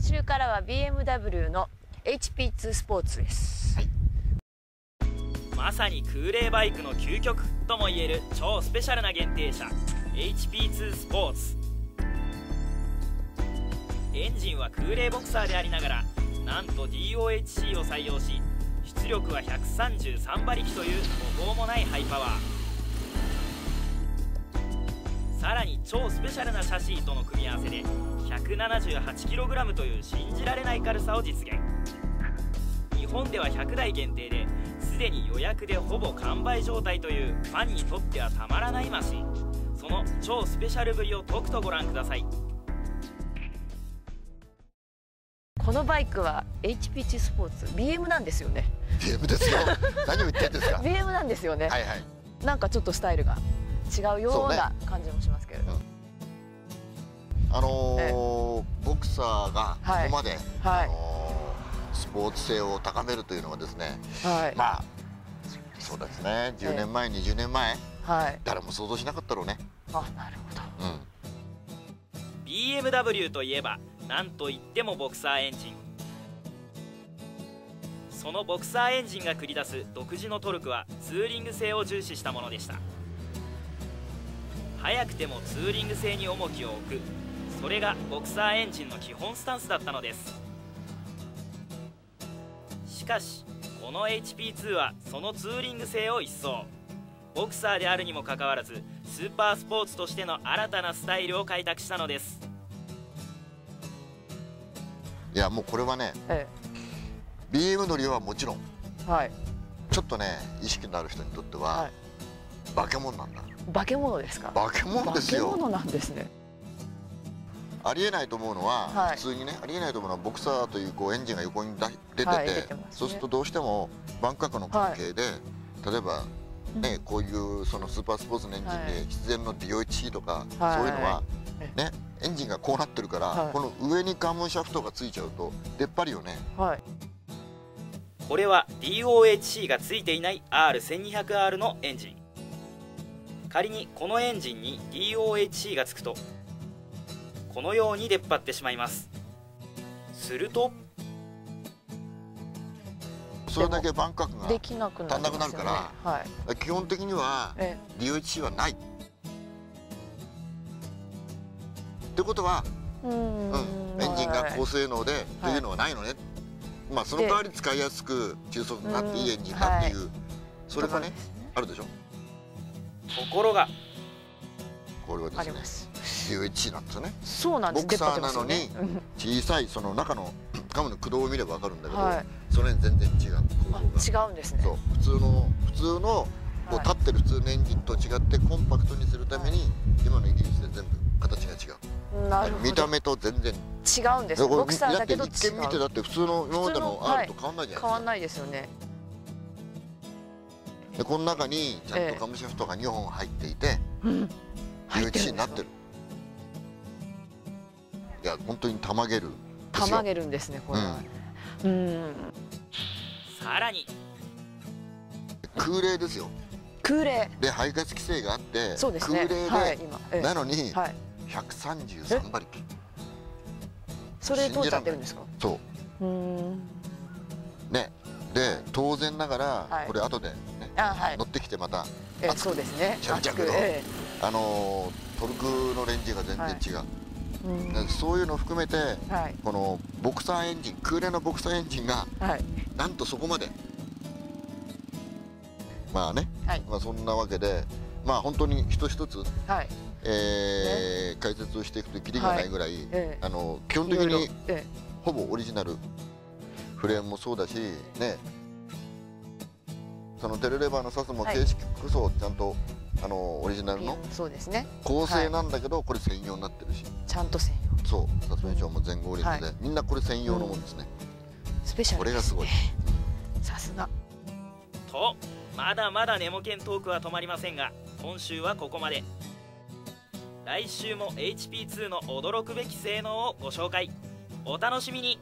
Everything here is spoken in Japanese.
今週からは BMW の HP2 スポーツです、はい。まさに空冷バイクの究極ともいえる超スペシャルな限定車 HP2 スポーツ。エンジンは空冷ボクサーでありながらなんと DOHC を採用し出力は133馬力という途方もないハイパワー。さらに超スペシャルなシャシーとの組み合わせで 178kg という信じられない軽さを実現。日本では100台限定ですでに予約でほぼ完売状態というファンにとってはたまらないマシン。その超スペシャルぶりをとくとご覧ください。このバイクは HP2 スポーツ BM なんですよね。BM ですよ。何を言ってんですか。BM なんですよね、はいはい。なんかちょっとスタイルが違うような感じもしますけれど、あのーボクサーがこはい。こまで、はい。あのースポーツ性を高めるというのはですねはい、まあそうですね。10年前、20年前。はい。誰も想像しなかったろうね。あなるほど。うん。BMW といえばなんといってもボクサーエンジン。そのボクサーエンジンが繰り出す独自のトルクはツーリング性を重視したものでした速くてもツーリング性に重きを置く。それがボクサーエンジンの基本スタンスだったのです。しかしこの HP2 はそのツーリング性を一掃。ボクサーであるにもかかわらずスーパースポーツとしての新たなスタイルを開拓したのです。いやもうこれはねえ BM 乗りはもちろん。えはい。ちょっとね意識のある人にとっては、はい。化け物なんだ化け物ですか？化け物ですよ。化け物なんですね。ありえないと思うのは、はい。普通にねありえないと思うのはボクサーというこうエンジンが横に出出てて,、はい出てね。そうするとどうしてもバンク角の関係で、例えばね、こういうそのスーパースポーツのエンジンはい。で必然の DOHC とか、はい。そういうのはえねエンジンがこうなってるから、はい。この上にカムシャフトがついちゃうと出っ張りよね。はい。これは DOHC がついていない R1200R のエンジン仮にこのエンジンに DOHC がつくとこのように出っ張ってしまいます。するとそれだけバンク角が足んなくなるからはい。基本的にはえ DOHC はない。ってことは、うん、エンジンが高性能でとい。うのはないのね、まあその代わり使いやすく中速になっていいエンジンだっていう、それがね。あるでしょところがこれはですね。あります DOHC なんですよね。そうなんです。ボクサーなの小さいその中のカムの駆動を見れば分かるんだけど、はい。それに全然違う。違うんですね。そう。普通の普通のこうはい。立ってる普通のエンジンと違ってコンパクトにするために今のイギリスで全部形が違う。なるほど。見た目と全然。違うんです。ボクサーだけど違うって一見見てだって普通の今までの R と変わんないじゃないですか、変わんないですよねでこの中にちゃんええ。とカムシャフトが2本入っていて、うん。入ってる DOHC になってるいや本当にたまげるたまげるんですねこれは。うん。さらに。空冷ですよ。空冷。で排ガス規制があってそうですね。空冷で、はい今。ええ。なのにはい。133馬力。それで通っちゃってるんですか？そう。ーん。うね。で当然ながら、はい。これ後で、はい。乗ってきてまたえ熱くそうですね。しゃべっちえあのートルクのレンジが全然違う、えうん。でそういうのを含めてはい。このボクサーエンジン空冷のボクサーエンジンがはい。なんとそこまで。まあね、はい。まあ、そんなわけでまあ本当に一つ一つ、はい。えー解説をしていくときりがないぐらい、ええ。あの基本的にえ。ほぼオリジナル。フレームもそうだしねそのテレレバーのサスもはい。形式こそちゃんと、あのオリジナえルのそうですね。構成なんだけど、これ専用になってるし。ちゃんと専用。そう。サスペンションも全合率で、はい。みんなこれ専用のもんですね、スペシャルこれがすごい。さすが。とまだまだネモケントークは止まりませんが今週はここまで。来週も HP2 の驚くべき性能をご紹介。お楽しみに